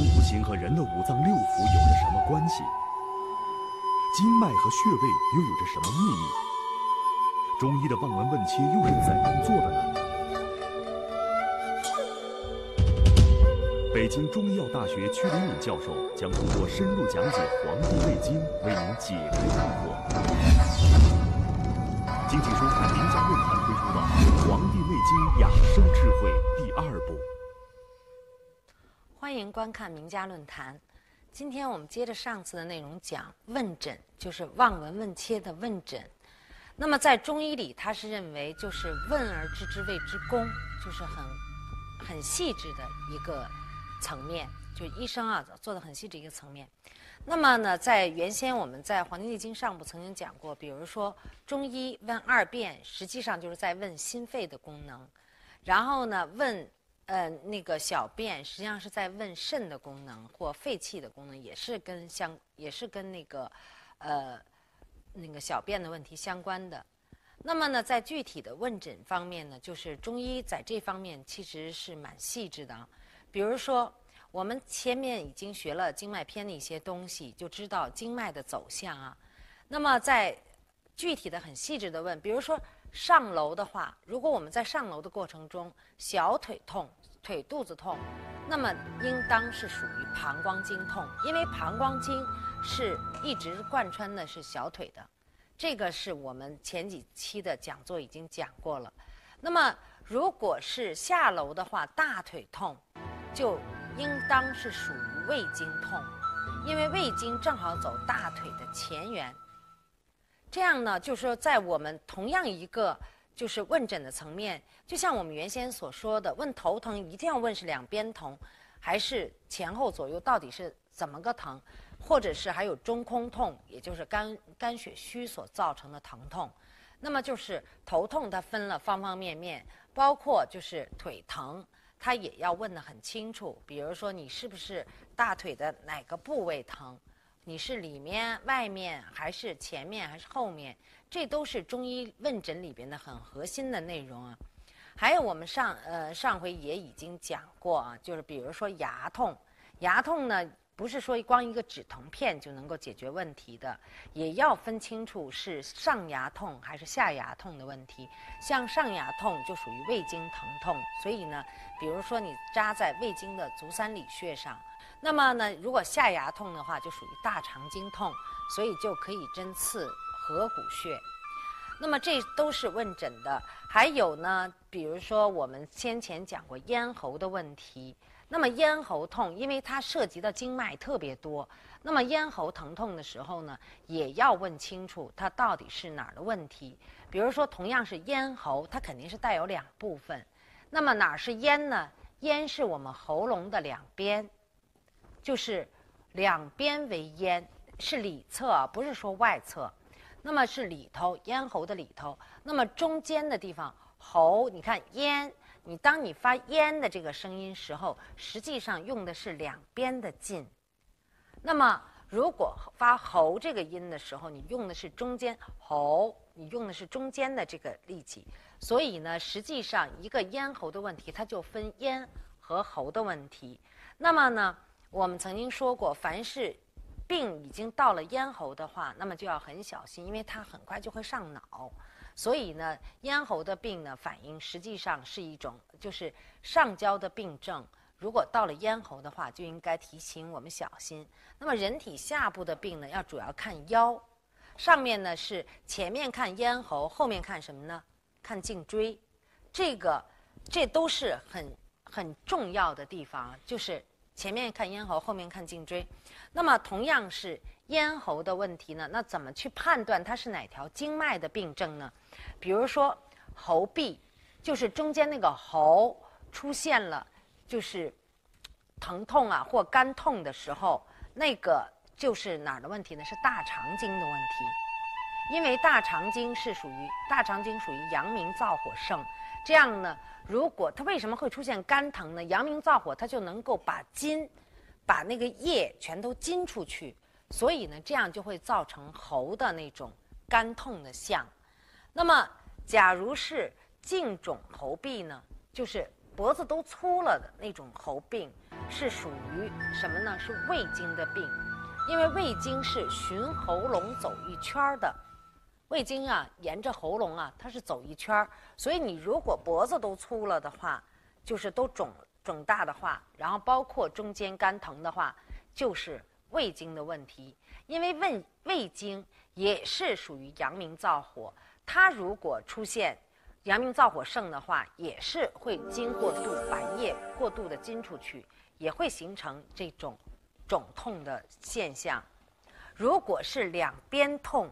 五行和人的五脏六腑有着什么关系？经脉和穴位又有着什么秘密？中医的望闻问切又是怎样做的呢？北京中医药大学屈林敏教授将通过深入讲解《黄帝内经》，为您解开困惑。敬请收看名家论坛推出的《黄帝内经养生智慧》第二部。欢迎观看名家论坛。今天我们接着上次的内容讲问诊，就是望闻问切的问诊。那么在中医里，他是认为就是问而知之谓之功，就是很很细致的一个层面，就医生啊做的很细致一个层面。那么呢，在原先我们在《黄帝内经》上部曾经讲过，比如说中医问二便，实际上就是在问心肺的功能，然后呢问。呃，那个小便实际上是在问肾的功能或肺气的功能，也是跟相，也是跟那个，呃，那个小便的问题相关的。那么呢，在具体的问诊方面呢，就是中医在这方面其实是蛮细致的。比如说，我们前面已经学了经脉篇的一些东西，就知道经脉的走向啊。那么在具体的很细致的问，比如说上楼的话，如果我们在上楼的过程中小腿痛。腿肚子痛，那么应当是属于膀胱经痛，因为膀胱经是一直贯穿的是小腿的，这个是我们前几期的讲座已经讲过了。那么如果是下楼的话，大腿痛，就应当是属于胃经痛，因为胃经正好走大腿的前缘。这样呢，就是说在我们同样一个。就是问诊的层面，就像我们原先所说的，问头疼一定要问是两边疼，还是前后左右到底是怎么个疼，或者是还有中空痛，也就是肝肝血虚所造成的疼痛。那么就是头痛，它分了方方面面，包括就是腿疼，它也要问得很清楚。比如说你是不是大腿的哪个部位疼？你是里面、外面，还是前面，还是后面？这都是中医问诊里边的很核心的内容啊。还有我们上呃上回也已经讲过啊，就是比如说牙痛，牙痛呢不是说光一个止疼片就能够解决问题的，也要分清楚是上牙痛还是下牙痛的问题。像上牙痛就属于胃经疼痛，所以呢，比如说你扎在胃经的足三里穴上。那么呢，如果下牙痛的话，就属于大肠经痛，所以就可以针刺合谷穴。那么这都是问诊的。还有呢，比如说我们先前讲过咽喉的问题。那么咽喉痛，因为它涉及的经脉特别多，那么咽喉疼痛的时候呢，也要问清楚它到底是哪儿的问题。比如说，同样是咽喉，它肯定是带有两部分。那么哪儿是咽呢？咽是我们喉咙的两边。就是两边为咽，是里侧，不是说外侧。那么是里头咽喉的里头。那么中间的地方喉，你看咽，你当你发咽的这个声音时候，实际上用的是两边的劲。那么如果发喉这个音的时候，你用的是中间喉，你用的是中间的这个力气。所以呢，实际上一个咽喉的问题，它就分咽和喉的问题。那么呢？我们曾经说过，凡是病已经到了咽喉的话，那么就要很小心，因为它很快就会上脑。所以呢，咽喉的病呢，反应实际上是一种就是上焦的病症。如果到了咽喉的话，就应该提醒我们小心。那么人体下部的病呢，要主要看腰，上面呢是前面看咽喉，后面看什么呢？看颈椎。这个这都是很很重要的地方，就是。前面看咽喉，后面看颈椎，那么同样是咽喉的问题呢？那怎么去判断它是哪条经脉的病症呢？比如说喉痹，就是中间那个喉出现了就是疼痛啊或肝痛的时候，那个就是哪儿的问题呢？是大肠经的问题，因为大肠经是属于大肠经属于阳明燥火盛，这样呢。如果它为什么会出现肝疼呢？阳明燥火，它就能够把津，把那个液全都津出去，所以呢，这样就会造成喉的那种肝痛的象。那么，假如是颈肿喉痹呢，就是脖子都粗了的那种喉病，是属于什么呢？是胃经的病，因为胃经是循喉咙走一圈儿的。胃经啊，沿着喉咙啊，它是走一圈儿，所以你如果脖子都粗了的话，就是都肿肿大的话，然后包括中间肝疼的话，就是胃经的问题。因为胃胃经也是属于阳明燥火，它如果出现阳明燥火盛的话，也是会经过度板液过度的经出去，也会形成这种肿痛的现象。如果是两边痛，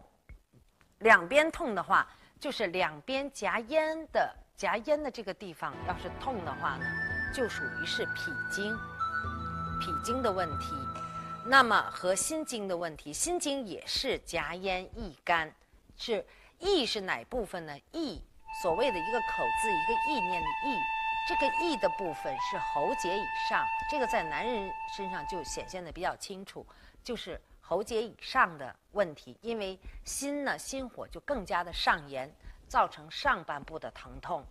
两边痛的话，就是两边夹咽的夹咽的这个地方，要是痛的话呢，就属于是脾经，脾经的问题。那么和心经的问题，心经也是夹咽益肝，是益是哪部分呢？益，所谓的一个口字一个意念的意，这个意的部分是喉结以上，这个在男人身上就显现的比较清楚，就是。喉结以上的问题，因为心呢，心火就更加的上炎，造成上半部的疼痛。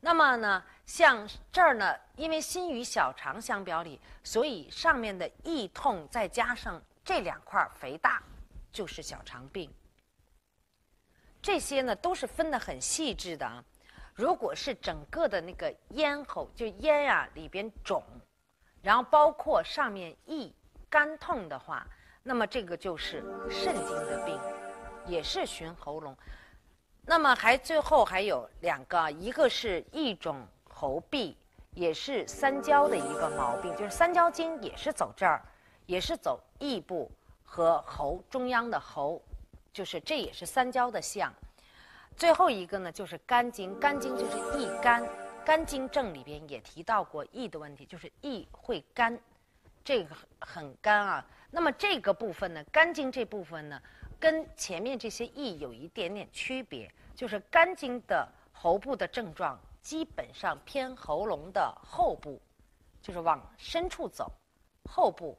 那么呢，像这儿呢，因为心与小肠相表里，所以上面的异痛再加上这两块肥大，就是小肠病。这些呢都是分得很细致的啊。如果是整个的那个咽喉，就咽啊里边肿，然后包括上面易肝痛的话。那么这个就是肾经的病，也是循喉咙。那么还最后还有两个，一个是一种喉痹，也是三焦的一个毛病，就是三焦经也是走这儿，也是走异部和喉中央的喉，就是这也是三焦的象。最后一个呢就是肝经，肝经就是易肝，肝经症里边也提到过易的问题，就是易会肝，这个很干啊。那么这个部分呢，肝经这部分呢，跟前面这些疫有一点点区别，就是肝经的喉部的症状基本上偏喉咙的后部，就是往深处走，后部。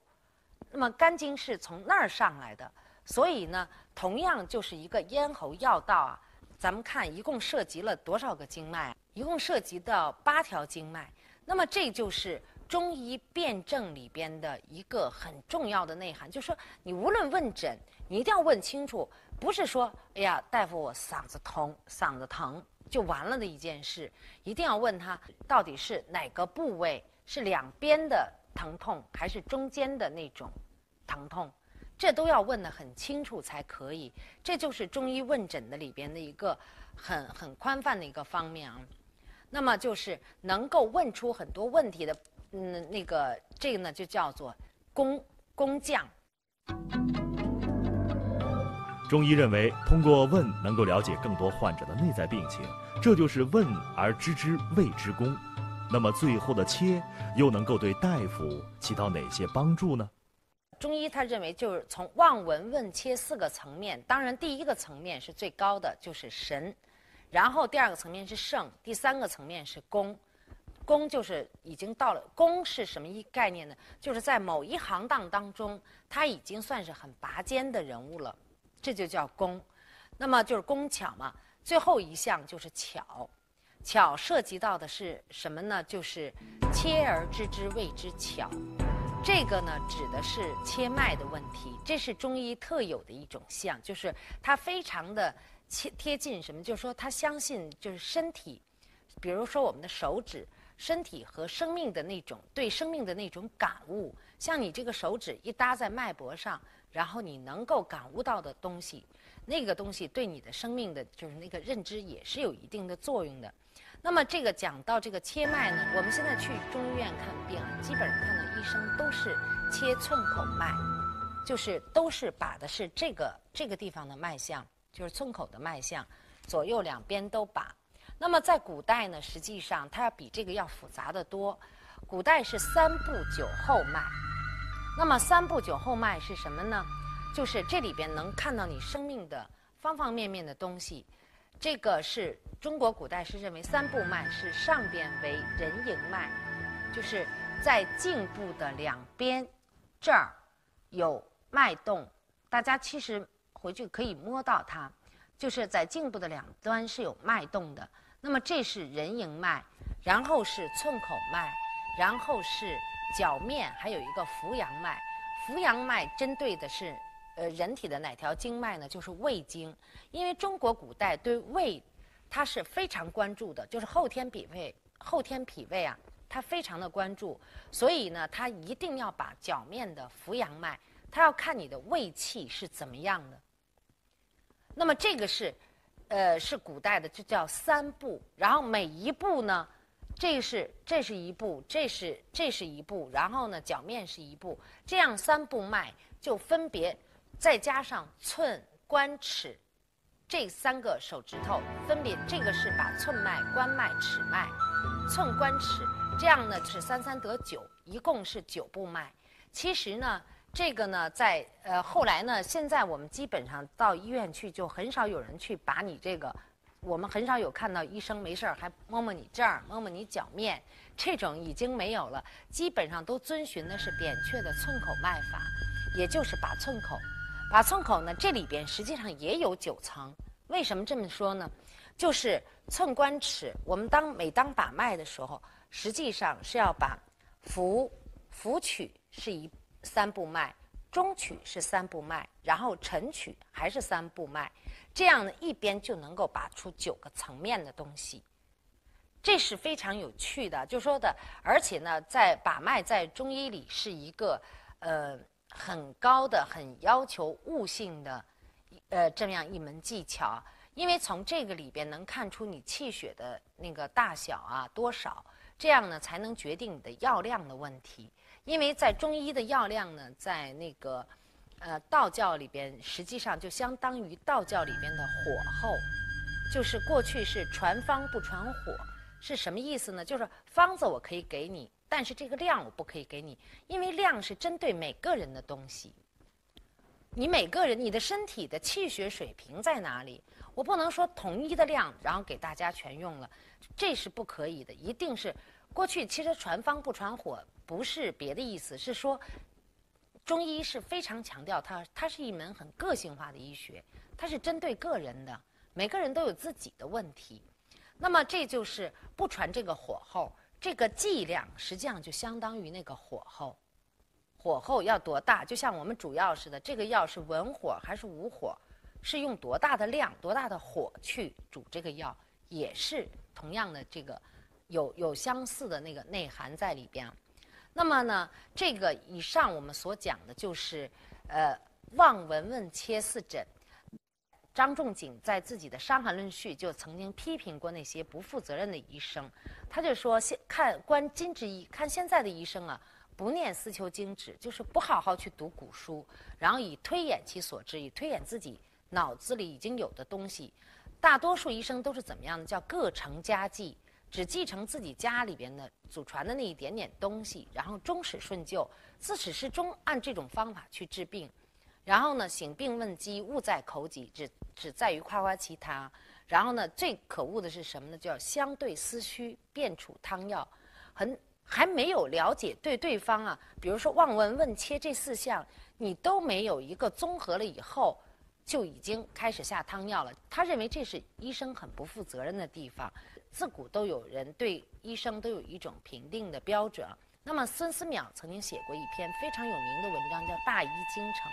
那么肝经是从那儿上来的，所以呢，同样就是一个咽喉要道啊。咱们看一共涉及了多少个经脉？一共涉及到八条经脉。那么这就是。中医辩证里边的一个很重要的内涵，就是说，你无论问诊，你一定要问清楚，不是说，哎呀，大夫，我嗓子痛，嗓子疼就完了的一件事，一定要问他到底是哪个部位，是两边的疼痛，还是中间的那种疼痛，这都要问得很清楚才可以。这就是中医问诊的里边的一个很很宽泛的一个方面啊。那么就是能够问出很多问题的。嗯，那个这个呢，就叫做工工匠。中医认为，通过问能够了解更多患者的内在病情，这就是问而知之谓之功。那么最后的切又能够对大夫起到哪些帮助呢？中医他认为，就是从望闻问切四个层面，当然第一个层面是最高的，就是神，然后第二个层面是圣，第三个层面是功。工就是已经到了，工是什么一概念呢？就是在某一行当当中，他已经算是很拔尖的人物了，这就叫工。那么就是工巧嘛。最后一项就是巧，巧涉及到的是什么呢？就是切而知之谓之巧。这个呢指的是切脉的问题，这是中医特有的一种象，就是它非常的贴贴近什么？就是说他相信就是身体，比如说我们的手指。身体和生命的那种对生命的那种感悟，像你这个手指一搭在脉搏上，然后你能够感悟到的东西，那个东西对你的生命的就是那个认知也是有一定的作用的。那么这个讲到这个切脉呢，我们现在去中医院看病，基本上看到医生都是切寸口脉，就是都是把的是这个这个地方的脉象，就是寸口的脉象，左右两边都把。那么在古代呢，实际上它要比这个要复杂的多。古代是三部九后脉。那么三部九后脉是什么呢？就是这里边能看到你生命的方方面面的东西。这个是中国古代是认为三部脉是上边为人迎脉，就是在颈部的两边这儿有脉动。大家其实回去可以摸到它，就是在颈部的两端是有脉动的。那么这是人迎脉，然后是寸口脉，然后是脚面还有一个扶阳脉，扶阳脉针对的是呃人体的哪条经脉呢？就是胃经，因为中国古代对胃它是非常关注的，就是后天脾胃后天脾胃啊，它非常的关注，所以呢，它一定要把脚面的扶阳脉，它要看你的胃气是怎么样的。那么这个是，呃，是古代的，就叫三步。然后每一步呢，这是这是一步，这是这是一步，然后呢，脚面是一步，这样三步脉就分别再加上寸、关、尺这三个手指头，分别这个是把寸脉、关脉、尺脉，寸、关、尺，这样呢是三三得九，一共是九步脉。其实呢。这个呢，在呃后来呢，现在我们基本上到医院去，就很少有人去把你这个，我们很少有看到医生没事儿还摸摸你这儿，摸摸你脚面，这种已经没有了。基本上都遵循的是扁鹊的寸口脉法，也就是把寸口。把寸口呢，这里边实际上也有九层。为什么这么说呢？就是寸关尺，我们当每当把脉的时候，实际上是要把浮浮曲是一。三步脉，中曲是三步脉，然后沉曲还是三步脉，这样呢一边就能够把出九个层面的东西，这是非常有趣的。就说的，而且呢，在把脉在中医里是一个呃很高的、很要求悟性的呃这样一门技巧，因为从这个里边能看出你气血的那个大小啊多少，这样呢才能决定你的药量的问题。因为在中医的药量呢，在那个呃道教里边，实际上就相当于道教里边的火候，就是过去是传方不传火，是什么意思呢？就是方子我可以给你，但是这个量我不可以给你，因为量是针对每个人的东西。你每个人你的身体的气血水平在哪里？我不能说统一的量，然后给大家全用了，这是不可以的，一定是。过去其实传方不传火，不是别的意思，是说中医是非常强调它，它是一门很个性化的医学，它是针对个人的，每个人都有自己的问题。那么这就是不传这个火候，这个剂量实际上就相当于那个火候，火候要多大？就像我们煮药似的，这个药是文火还是武火，是用多大的量、多大的火去煮这个药，也是同样的这个。有有相似的那个内涵在里边，那么呢，这个以上我们所讲的就是，呃，望闻问切四诊。张仲景在自己的《伤寒论序》就曾经批评过那些不负责任的医生，他就说：现看观今之医，看现在的医生啊，不念思求经旨，就是不好好去读古书，然后以推演其所知，以推演自己脑子里已经有的东西。大多数医生都是怎么样的？叫各成家计。只继承自己家里边的祖传的那一点点东西，然后终始顺旧，自始至终按这种方法去治病，然后呢，醒病问机，勿在口己，只只在于夸夸其谈。然后呢，最可恶的是什么呢？叫相对思虚，便处汤药，很还没有了解对对方啊。比如说望闻问切这四项，你都没有一个综合了以后，就已经开始下汤药了。他认为这是医生很不负责任的地方。自古都有人对医生都有一种评定的标准。那么孙思邈曾经写过一篇非常有名的文章，叫《大医精诚》。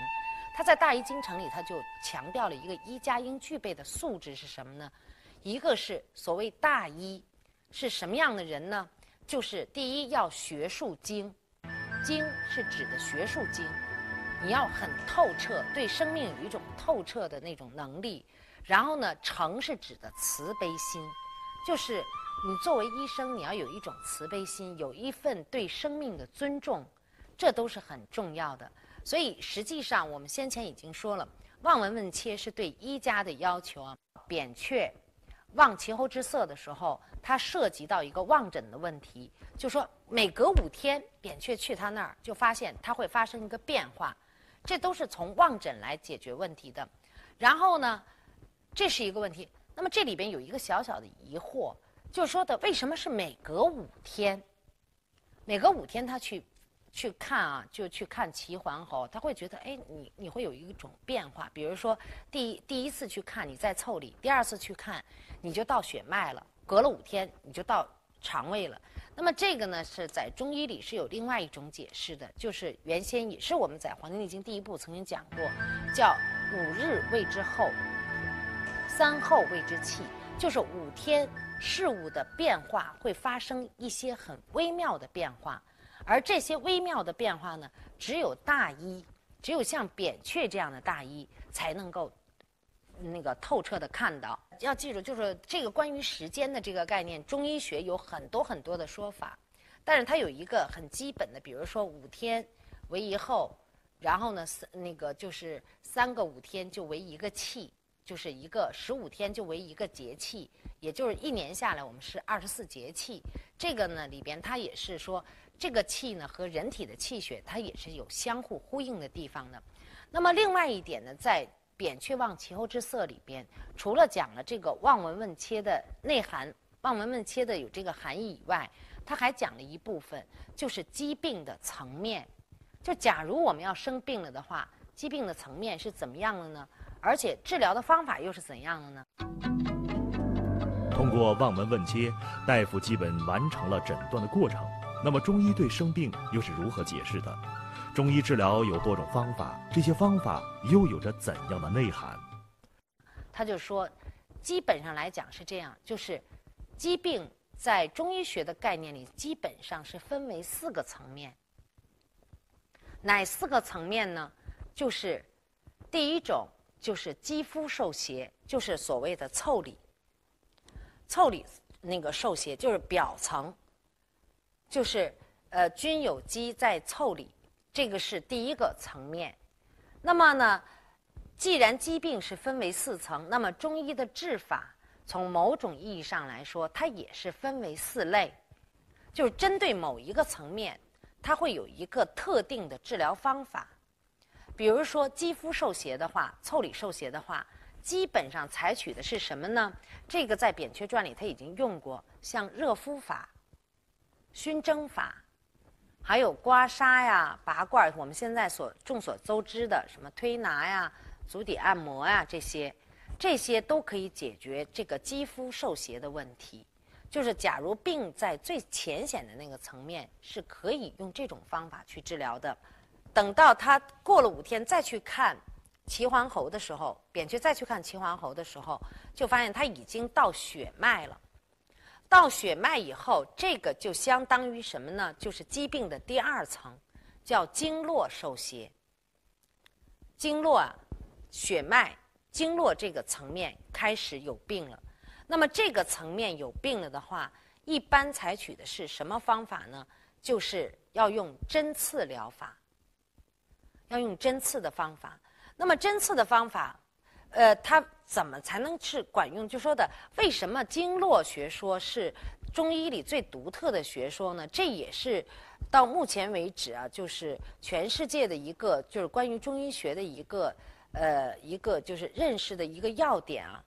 他在《大医精诚》里，他就强调了一个医家应具备的素质是什么呢？一个是所谓大医是什么样的人呢？就是第一要学术精，精是指的学术精，你要很透彻，对生命有一种透彻的那种能力。然后呢，诚是指的慈悲心。就是你作为医生，你要有一种慈悲心，有一份对生命的尊重，这都是很重要的。所以实际上，我们先前已经说了，望闻问切是对医家的要求啊。扁鹊望其喉之色的时候，他涉及到一个望诊的问题，就说每隔五天，扁鹊去他那儿，就发现他会发生一个变化，这都是从望诊来解决问题的。然后呢，这是一个问题。那么这里边有一个小小的疑惑，就是说的为什么是每隔五天？每隔五天他去去看啊，就去看齐桓侯，他会觉得哎，你你会有一种变化，比如说第第一次去看你在腠理，第二次去看你就到血脉了，隔了五天你就到肠胃了。那么这个呢，是在中医里是有另外一种解释的，就是原先也是我们在《黄帝内经》第一部曾经讲过，叫五日谓之后，三候谓之气，就是五天事物的变化会发生一些很微妙的变化，而这些微妙的变化呢，只有大医，只有像扁鹊这样的大医才能够那个透彻的看到。要记住，就是这个关于时间的这个概念，中医学有很多很多的说法，但是它有一个很基本的，比如说五天为一候，然后呢，那个就是三个五天就为一个气，就是一个十五天就为一个节气，也就是一年下来我们是二十四节气。这个呢里边它也是说，这个气呢和人体的气血它也是有相互呼应的地方的。那么另外一点呢，在《扁鹊望其后之色》里边，除了讲了这个望闻问切的内涵，望闻问切的有这个含义以外，他还讲了一部分，就是疾病的层面。就假如我们要生病了的话，疾病的层面是怎么样的呢？而且治疗的方法又是怎样的呢？通过望闻问切，大夫基本完成了诊断的过程。那么中医对生病又是如何解释的？中医治疗有多种方法，这些方法又有着怎样的内涵？他就说，基本上来讲是这样，就是疾病在中医学的概念里，基本上是分为四个层面。哪四个层面呢？就是第一种就是肌肤受邪，就是所谓的腠理。腠理那个受邪就是表层，就是呃均有肌在腠理。这个是第一个层面，那么呢，既然疾病是分为四层，那么中医的治法从某种意义上来说，它也是分为四类，就是针对某一个层面，它会有一个特定的治疗方法。比如说肌肤受邪的话，腠理受邪的话，基本上采取的是什么呢？这个在《扁鹊传》里他已经用过，像热敷法、熏蒸法。还有刮痧呀、拔罐，我们现在所众所周知的什么推拿呀、足底按摩呀，这些，这些都可以解决这个肌肤受邪的问题。就是假如病在最浅显的那个层面，是可以用这种方法去治疗的。等到他过了五天再去看齐桓侯的时候，扁鹊再去看齐桓侯的时候，就发现他已经到血脉了。到血脉以后，这个就相当于什么呢？就是疾病的第二层，叫经络受邪。经络啊，血脉、经络这个层面开始有病了。那么这个层面有病了的话，一般采取的是什么方法呢？就是要用针刺疗法，要用针刺的方法。那么针刺的方法。呃，它怎么才能是管用？就说的为什么经络学说是中医里最独特的学说呢？这也是到目前为止啊，就是全世界的一个就是关于中医学的一个呃一个就是认识的一个要点啊，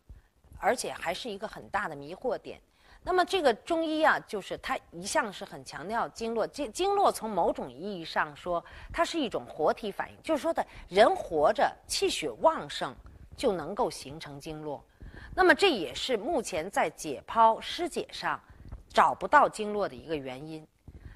而且还是一个很大的迷惑点。那么这个中医啊，就是它一向是很强调经络，经经络从某种意义上说，它是一种活体反应，就是说的人活着气血旺盛。就能够形成经络，那么这也是目前在解剖尸解上找不到经络的一个原因。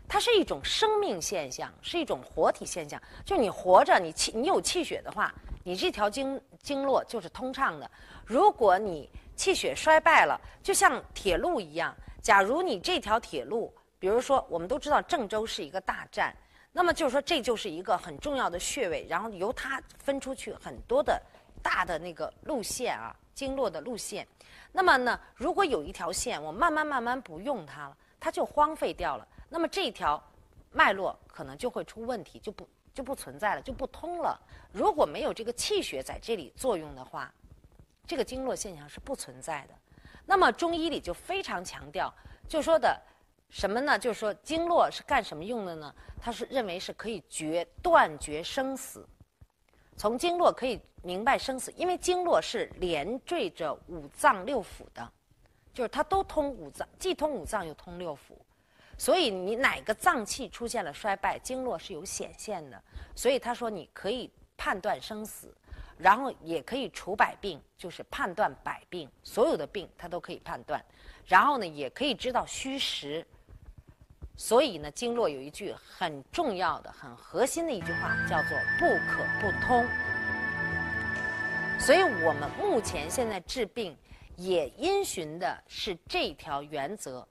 它是一种生命现象，是一种活体现象。就你活着，你气你有气血的话，你这条经经络就是通畅的。如果你气血衰败了，就像铁路一样，假如你这条铁路，比如说我们都知道郑州是一个大站，那么就是说这就是一个很重要的穴位，然后由它分出去很多的。大的那个路线啊，经络的路线，那么呢，如果有一条线我慢慢慢慢不用它了，它就荒废掉了，那么这条脉络可能就会出问题，就不就不存在了，就不通了。如果没有这个气血在这里作用的话，这个经络现象是不存在的。那么中医里就非常强调，就说的什么呢？就是说经络是干什么用的呢？他是认为是可以决断绝生死。从经络可以明白生死，因为经络是连缀着五脏六腑的，就是它都通五脏，既通五脏又通六腑，所以你哪个脏器出现了衰败，经络是有显现的。所以他说你可以判断生死，然后也可以除百病，就是判断百病，所有的病它都可以判断，然后呢也可以知道虚实。所以呢，经络有一句很重要的、很核心的一句话，叫做“不可不通”。所以我们目前现在治病，也因循的是这条原则，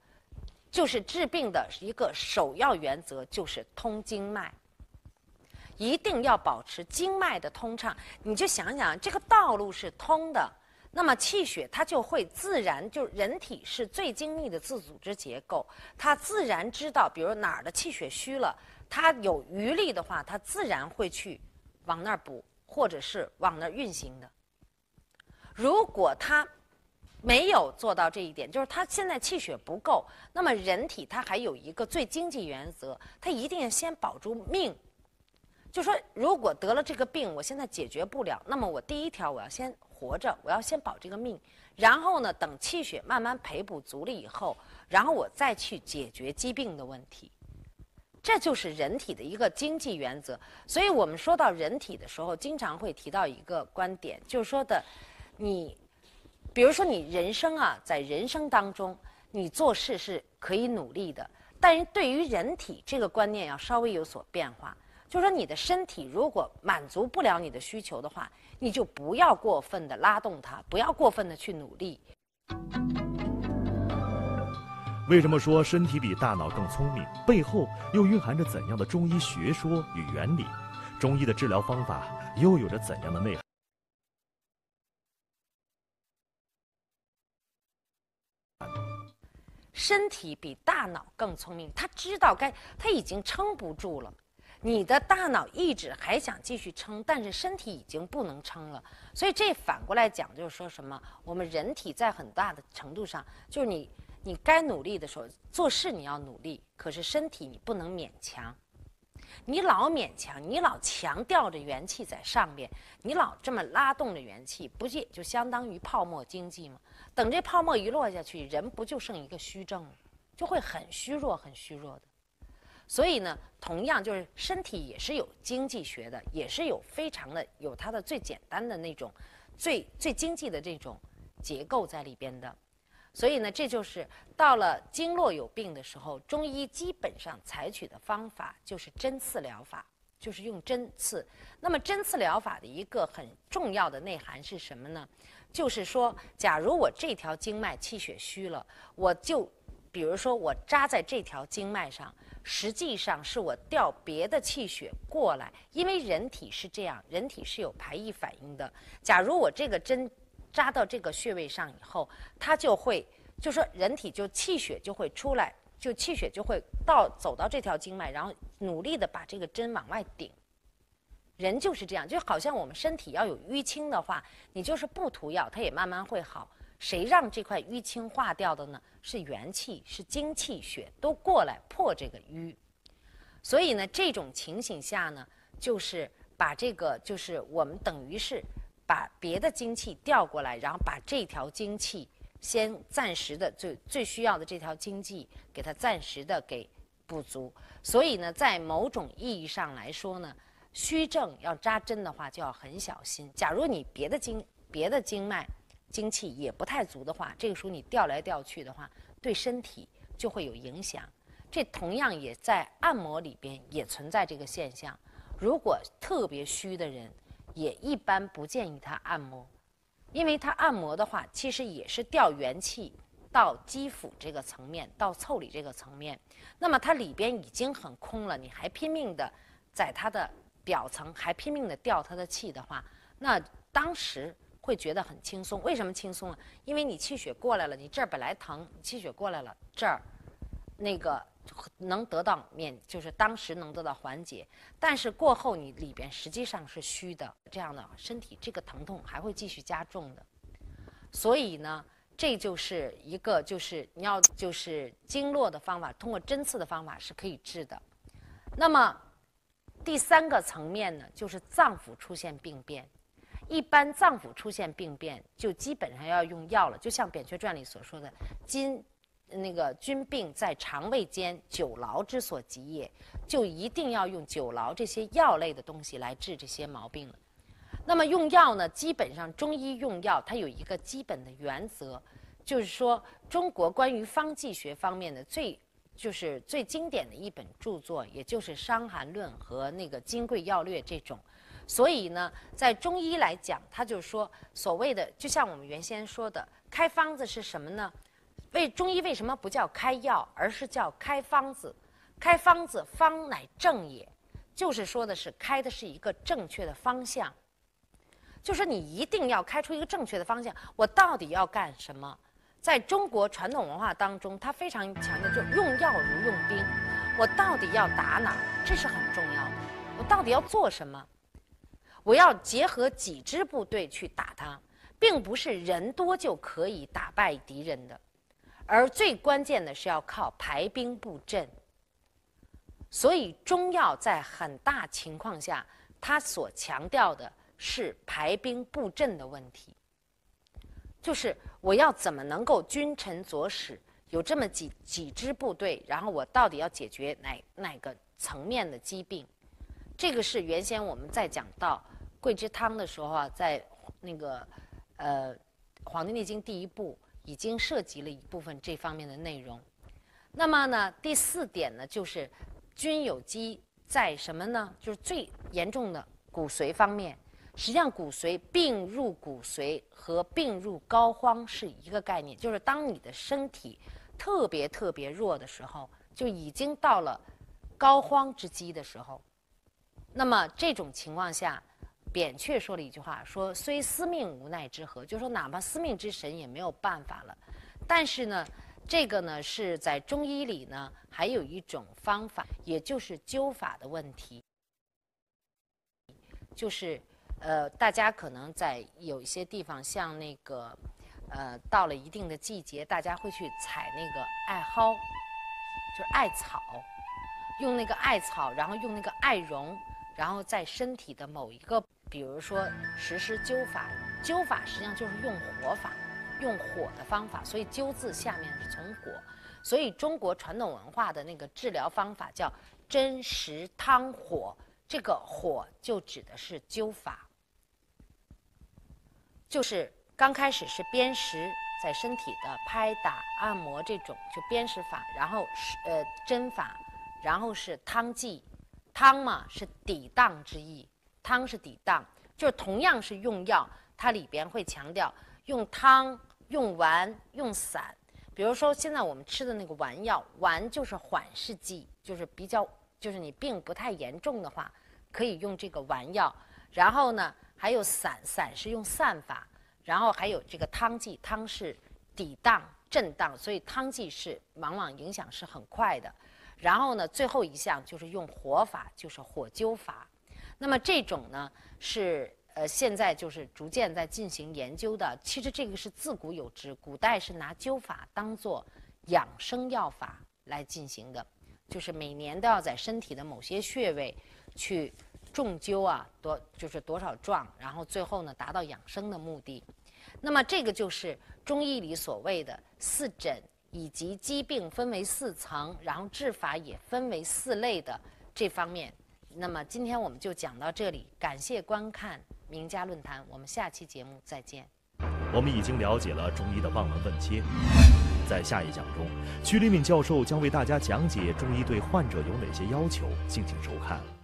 就是治病的一个首要原则，就是通经脉。一定要保持经脉的通畅。你就想想，这个道路是通的。那么气血它就会自然，就人体是最精密的自组织结构，它自然知道，比如哪儿的气血虚了，它有余力的话，它自然会去往那儿补，或者是往那儿运行的。如果它没有做到这一点，就是它现在气血不够，那么人体它还有一个最经济原则，它一定要先保住命。就说如果得了这个病，我现在解决不了，那么我第一条我要先。活着，我要先保这个命，然后呢，等气血慢慢培补足了以后，然后我再去解决疾病的问题。这就是人体的一个经济原则。所以我们说到人体的时候，经常会提到一个观点，就是说的，你，比如说你人生啊，在人生当中，你做事是可以努力的，但是对于人体这个观念要稍微有所变化。就说，你的身体如果满足不了你的需求的话，你就不要过分的拉动它，不要过分的去努力。为什么说身体比大脑更聪明？背后又蕴含着怎样的中医学说与原理？中医的治疗方法又有着怎样的内涵？身体比大脑更聪明，他知道该，他已经撑不住了。你的大脑意志还想继续撑，但是身体已经不能撑了。所以这反过来讲，就是说什么？我们人体在很大的程度上，就是你你该努力的时候做事你要努力，可是身体你不能勉强。你老勉强，你老强调着元气在上面，你老这么拉动着元气，不也就相当于泡沫经济吗？等这泡沫一落下去，人不就剩一个虚症了？就会很虚弱，很虚弱的。所以呢，同样就是身体也是有经济学的，也是有非常的有它的最简单的那种，最最经济的这种结构在里边的。所以呢，这就是到了经络有病的时候，中医基本上采取的方法就是针刺疗法，就是用针刺。那么针刺疗法的一个很重要的内涵是什么呢？就是说，假如我这条经脉气血虚了，我就比如说我扎在这条经脉上。实际上是我调别的气血过来，因为人体是这样，人体是有排异反应的。假如我这个针扎到这个穴位上以后，它就会，就说人体就气血就会出来，就气血就会到走到这条经脉，然后努力的把这个针往外顶。人就是这样，就好像我们身体要有淤青的话，你就是不涂药，它也慢慢会好。谁让这块淤青化掉的呢？是元气，是精气血都过来破这个瘀。所以呢，这种情形下呢，就是把这个，就是我们等于是把别的精气调过来，然后把这条精气先暂时的最最需要的这条精气给它暂时的给补足。所以呢，在某种意义上来说呢，虚症要扎针的话就要很小心。假如你别的经别的经脉。精气也不太足的话，这个时候你调来调去的话，对身体就会有影响。这同样也在按摩里边也存在这个现象。如果特别虚的人，也一般不建议他按摩，因为他按摩的话，其实也是调元气到肌肤这个层面，到腠理这个层面。那么它里边已经很空了，你还拼命的在它的表层还拼命的调它的气的话，那当时。会觉得很轻松，为什么轻松啊？因为你气血过来了，你这儿本来疼，气血过来了，这儿那个能得到免，就是当时能得到缓解。但是过后你里边实际上是虚的，这样的身体这个疼痛还会继续加重的。所以呢，这就是一个就是你要就是经络的方法，通过针刺的方法是可以治的。那么第三个层面呢，就是脏腑出现病变。一般脏腑出现病变，就基本上要用药了。就像《扁鹊传》里所说的“今那个君病在肠胃间，久劳之所及也”，就一定要用久劳这些药类的东西来治这些毛病了。那么用药呢，基本上中医用药它有一个基本的原则，就是说中国关于方剂学方面的最就是最经典的一本著作，也就是《伤寒论》和那个《金匮要略》这种。所以呢，在中医来讲，它就说所谓的，就像我们原先说的，开方子是什么呢？为中医为什么不叫开药，而是叫开方子？开方子，方乃正也，就是说的是开的是一个正确的方向。就是你一定要开出一个正确的方向，我到底要干什么？在中国传统文化当中，它非常强调就用药如用兵，我到底要打哪？这是很重要的。我到底要做什么？我要结合几支部队去打它，并不是人多就可以打败敌人的，而最关键的是要靠排兵布阵。所以中药在很大情况下，它所强调的。是排兵布阵的问题，就是我要怎么能够君臣佐使，有这么几几支部队，然后我到底要解决哪哪个层面的疾病？这个是原先我们在讲到桂枝汤的时候啊，在那个呃《黄帝内经》第一部已经涉及了一部分这方面的内容。那么呢，第四点呢，就是君有疾在什么呢？就是最严重的骨髓方面。实际上，骨髓病入骨髓和病入膏肓是一个概念，就是当你的身体特别特别弱的时候，就已经到了膏肓之机的时候。那么这种情况下，扁鹊说了一句话，说“虽司命无奈之何”，就说哪怕司命之神也没有办法了。但是呢，这个呢是在中医里呢还有一种方法，也就是灸法的问题，就是。呃，大家可能在有一些地方，像那个，呃，到了一定的季节，大家会去采那个艾蒿，就是艾草，用那个艾草，然后用那个艾绒，然后在身体的某一个，比如说实施灸法，灸法实际上就是用火法，用火的方法，所以灸字下面是从火，所以中国传统文化的那个治疗方法叫真实汤火，这个火就指的是灸法。就是刚开始是砭石在身体的拍打按摩这种就砭石法，然后是呃针法，然后是汤剂，汤嘛是抵当之意，汤是抵当，就是同样是用药，它里边会强调用汤、用丸、用散。比如说现在我们吃的那个丸药，丸就是缓释剂，就是比较就是你病不太严重的话，可以用这个丸药，然后呢。还有散散是用散法，然后还有这个汤剂，汤是抵当震荡，所以汤剂是往往影响是很快的。然后呢，最后一项就是用火法，就是火灸法。那么这种呢是呃现在就是逐渐在进行研究的。其实这个是自古有之，古代是拿灸法当做养生药法来进行的，就是每年都要在身体的某些穴位去。重灸啊，多就是多少壮，然后最后呢达到养生的目的。那么这个就是中医里所谓的四诊，以及疾病分为四层，然后治法也分为四类的这方面。那么今天我们就讲到这里，感谢观看名家论坛，我们下期节目再见。我们已经了解了中医的望闻问切，在下一讲中，曲黎敏教授将为大家讲解中医对患者有哪些要求，敬请收看。